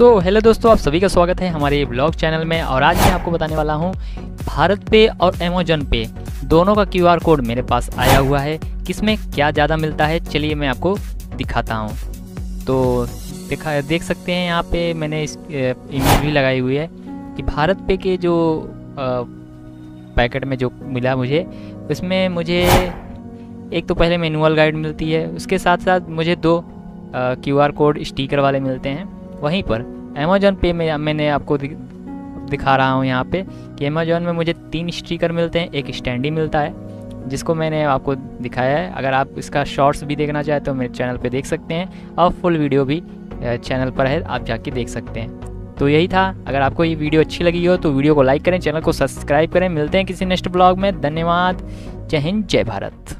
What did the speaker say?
सो so, hello दोस्तों आप सभी का स्वागत है हमारे ब्लॉग चैनल में और आज मैं आपको बताने वाला हूँ भारत पे और अमेजोन पे। दोनों का क्यूआर कोड मेरे पास आया हुआ है। किसमें क्या ज़्यादा मिलता है चलिए मैं आपको दिखाता हूँ। तो देखा देख सकते हैं यहाँ पे मैंने इस इमेज भी लगाई हुई है कि भारत पे के जो आ, पैकेट में जो मिला मुझे उसमें मुझे एक तो पहले मैनुअल गाइड मिलती है उसके साथ साथ मुझे दो क्यू आर कोड स्टिकर वाले मिलते हैं। वहीं पर अमेजोन पे में मैंने आपको दिखा रहा हूँ यहाँ पे कि अमेजोन में मुझे तीन स्टिकर मिलते हैं। एक स्टैंडी मिलता है, जिसको मैंने आपको दिखाया है। अगर आप इसका शॉर्ट्स भी देखना चाहें तो मेरे चैनल पे देख सकते हैं, और फुल वीडियो भी चैनल पर है, आप जाके देख सकते हैं। तो यही था। अगर आपको ये वीडियो अच्छी लगी हो तो वीडियो को लाइक करें, चैनल को सब्सक्राइब करें। मिलते हैं किसी नेक्स्ट ब्लॉग में। धन्यवाद। जय हिंद, जय भारत।